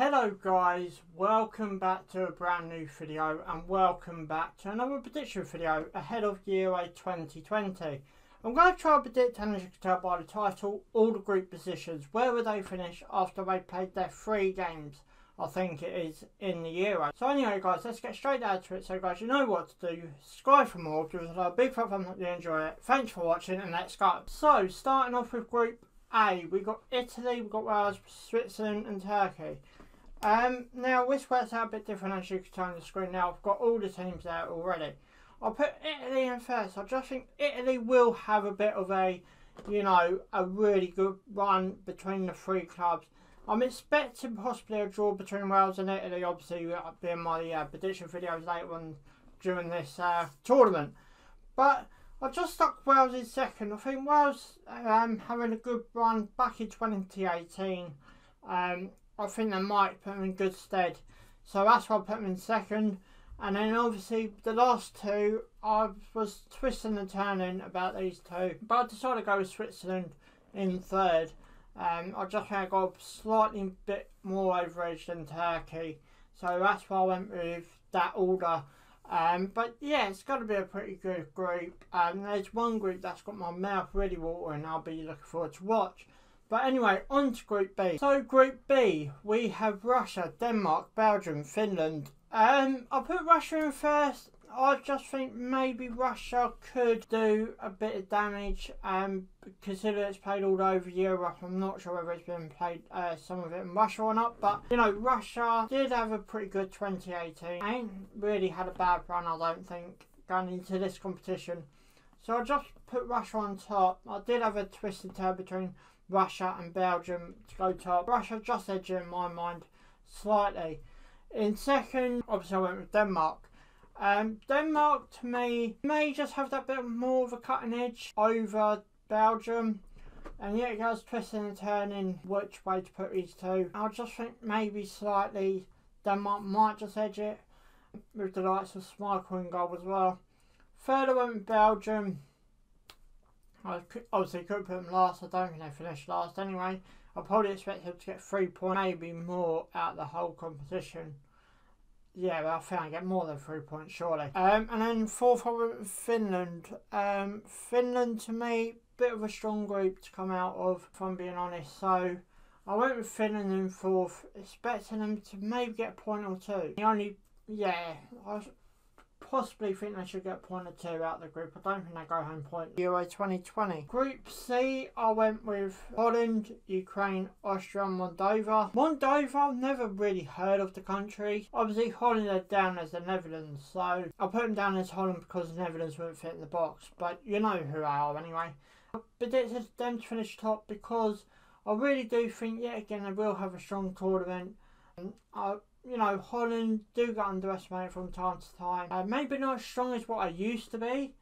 Hello guys, welcome back to a brand new video and welcome back to another prediction video ahead of Euro 2020. I'm going to try to predict, and as you can tell by the title, all the group positions. Where will they finish after they played their three games? I think it is in the Euro. So anyway guys, let's get straight down to it. So guys, you know what to do. Subscribe for more, give us a big thumbs up if you enjoy it. Thanks for watching and let's go. So, starting off with Group A, we got Italy, we got Wales, Switzerland and Turkey. Um, now this works out a bit different as you can tell on the screen now. I've got all the teams there already. I'll put Italy in first. I just think Italy will have a bit of a, you know, a really good run between the three clubs. I'm expecting possibly a draw between Wales and Italy, obviously being my uh, prediction videos later on during this uh, tournament. But I just stuck Wales in second. I think Wales um, having a good run back in 2018. Um, I think they might put them in good stead. So that's why I put them in second. And then obviously the last two, I was twisting and turning about these two. But I decided to go with Switzerland in third. Um, I just think I got slightly bit more overage than Turkey. So that's why I went with that order. Um, but yeah, it's got to be a pretty good group. And um, there's one group that's got my mouth really watering. I'll be looking forward to watch. But anyway, on to Group B. So Group B, we have Russia, Denmark, Belgium, Finland. Um, I'll put Russia in first. I just think maybe Russia could do a bit of damage. Um, consider it's played all over Europe. I'm not sure whether it's been played uh, some of it in Russia or not. But you know, Russia did have a pretty good 2018. Ain't really had a bad run, I don't think, going into this competition. So I just put Russia on top. I did have a twisted turn between Russia and Belgium to go top. Russia just edged in my mind slightly. In second, obviously I went with Denmark. Um, Denmark to me may just have that bit more of a cutting edge over Belgium. And yet it goes twisting and turning which way to put these two. I just think maybe slightly Denmark might just edge it with the likes of Schmeichel in goal as well. Third I went with Belgium. I obviously could put them last. I don't think they finished last anyway. I probably expect them to get three points, maybe more out of the whole competition. Yeah, but I think I get more than three points surely. Um, and then fourth, I went Finland. Um, Finland to me, bit of a strong group to come out of, if I'm being honest. So I went with Finland in fourth, expecting them to maybe get a point or two. The only, yeah, I possibly think they should get point or two out of the group. I don't think they go home point. Euro 2020. Group C, I went with Holland, Ukraine, Austria, Moldova. Moldova, I've never really heard of the country. Obviously, Holland are down as the Netherlands, so I put them down as Holland because the Netherlands won't fit in the box. But you know who they are anyway. I predicted them to finish top because I really do think, yet again, they will have a strong tournament. I you know, Holland do get underestimated from time to time. Uh, maybe not as strong as what I used to be,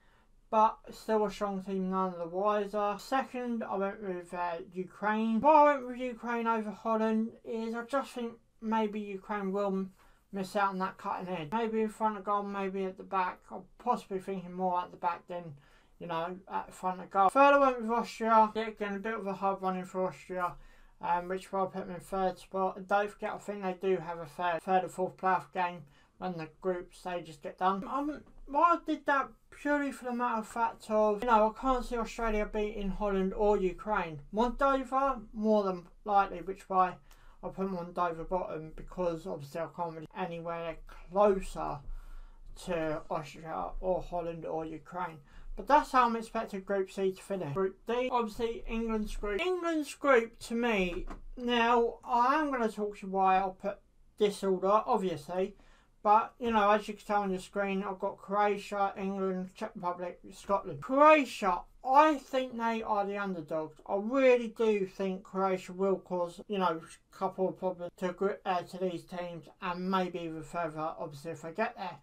but still a strong team none of the wiser. Second, I went with uh, Ukraine. Why I went with Ukraine over Holland is I just think maybe Ukraine will miss out on that cutting edge. Maybe in front of goal, maybe at the back. I'm possibly thinking more at the back than, you know, at the front of goal. Third, I went with Austria. Again, a bit of a hard running for Austria um, which will put them in third spot. And don't forget, I think they do have a third, third or fourth playoff game when the group stages get done. Um, well, I did that purely for the matter of fact of, you know, I can't see Australia beating Holland or Ukraine. Moldova, more than likely, which why I put Moldova bottom because obviously I can't really anywhere closer to Austria or Holland or Ukraine. But that's how I'm expecting Group C to finish. Group D, obviously England's group. England's group, to me, now I am going to talk to you why I'll put this order, obviously. But, you know, as you can tell on the screen, I've got Croatia, England, Czech Republic, Scotland. Croatia, I think they are the underdogs. I really do think Croatia will cause, you know, a couple of problems to, uh, to these teams and maybe even further, obviously, if they get there.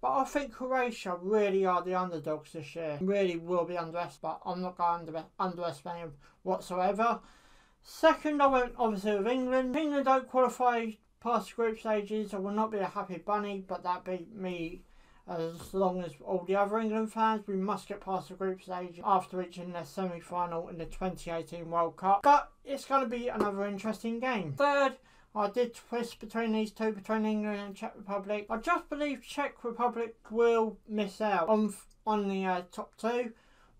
But I think Croatia really are the underdogs this year. Really will be underestimated, but I'm not going to underestimate them whatsoever. Second, I went obviously with England. England don't qualify past the group stages. I will not be a happy bunny, but that be me as long as all the other England fans. We must get past the group stage after reaching the semi final in the 2018 World Cup. But it's going to be another interesting game. Third, I did twist between these two, between England and Czech Republic. I just believe Czech Republic will miss out on on the uh, top two.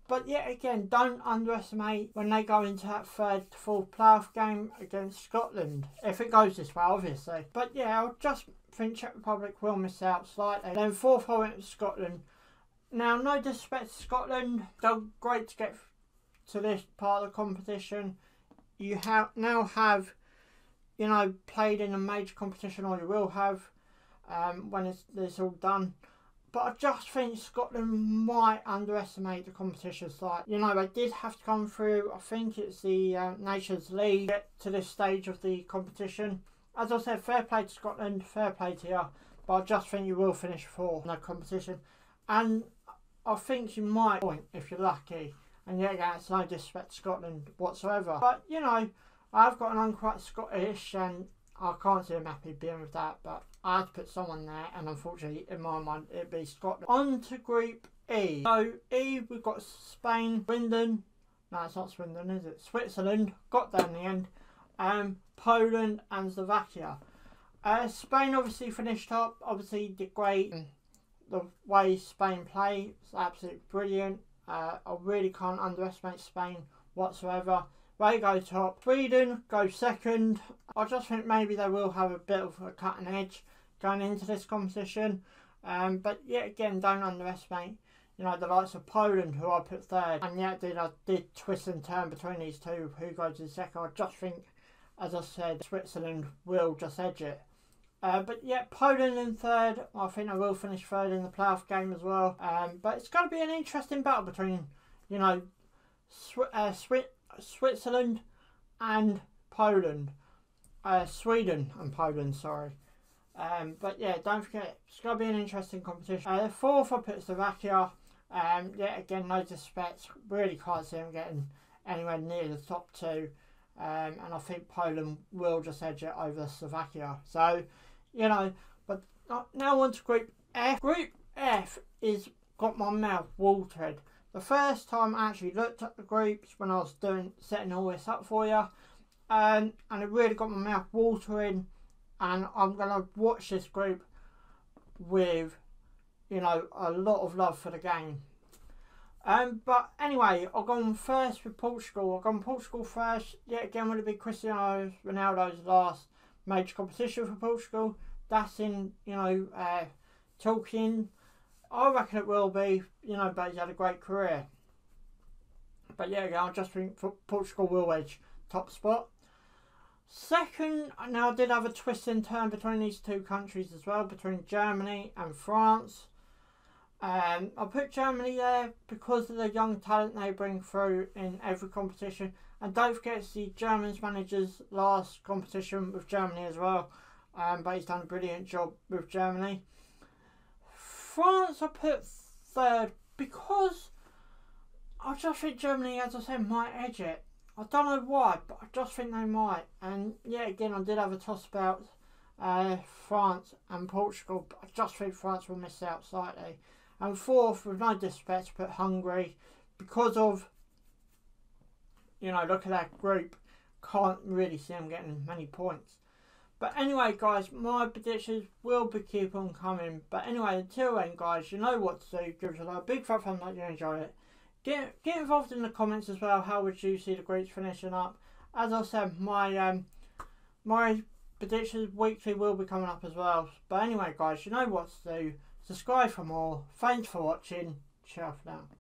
But yet again, don't underestimate when they go into that third to fourth playoff game against Scotland. If it goes this way, obviously. But yeah, I just think Czech Republic will miss out slightly. Then fourth, I went Scotland. Now, no disrespect to Scotland, they're great to get to this part of the competition. You have now have, you know, played in a major competition, or you will have um, when it's, it's all done. But I just think Scotland might underestimate the competition slightly. You know, they did have to come through, I think it's the uh, Nations League, to this stage of the competition. As I said, fair play to Scotland, fair play to you. But I just think you will finish fourth in the competition. And I think you might point if you're lucky. And yeah, it's no disrespect to Scotland whatsoever. But, you know, I've got an uncle Scottish and I can't see him happy being with that. But I had to put someone there, and unfortunately, in my mind, it'd be Scotland. On to Group E. So, E, we've got Spain, Swindon. No, it's not Swindon, is it? Switzerland. Got there in the end. Um, Poland and Slovakia. Uh, Spain obviously finished up. Obviously, did great. The way Spain play is absolutely brilliant. Uh, I really can't underestimate Spain whatsoever. They go top. Sweden go second. I just think maybe they will have a bit of a cutting edge going into this competition. Um, but yet again, don't underestimate, you know, the likes of Poland, who I put third. And yet, did I did twist and turn between these two, who goes to second. I just think, as I said, Switzerland will just edge it. Uh, but yeah, Poland in third. I think I will finish third in the playoff game as well. Um, but it's going to be an interesting battle between, you know, Sw uh, Switzerland and Poland. Uh, Sweden and Poland, sorry. Um, but yeah, don't forget, it's going to be an interesting competition. Uh, the fourth, I put Slovakia. Um, yeah, again, no disrespect. Really can't see them getting anywhere near the top two. Um, and I think Poland will just edge it over Slovakia. So, you know, but now on to Group F. Group F is got my mouth watered. The first time I actually looked at the groups when I was doing setting all this up for you, um, and it really got my mouth watering. And I'm gonna watch this group with, you know, a lot of love for the game. Um, but anyway, I've gone first with Portugal. I've gone Portugal first. Yet again, would it be Cristiano Ronaldo's last major competition for Portugal? That's in, you know, uh, talking I reckon it will be, you know, but he's had a great career. But yeah, I just think Portugal will edge top spot. Second, now I did have a twist and turn between these two countries as well, between Germany and France. Um, I put Germany there because of the young talent they bring through in every competition. And don't forget the Germans manager's last competition with Germany as well. Um, but he's done a brilliant job with Germany. France I put third because I just think Germany, as I said, might edge it. I don't know why, but I just think they might. And yeah, again, I did have a toss about uh, France and Portugal, but I just think France will miss out slightly. And fourth, with no disrespect, put Hungary because of, you know, look at that group. Can't really see them getting many points. But anyway, guys, my predictions will be keep on coming. But anyway, until then, guys, you know what to do. Give us a big fat thumbs up if you enjoy it. Get get involved in the comments as well. How would you see the Greeks finishing up? As I said, my um my predictions weekly will be coming up as well. But anyway, guys, you know what to do. Subscribe for more. Thanks for watching. Ciao for now.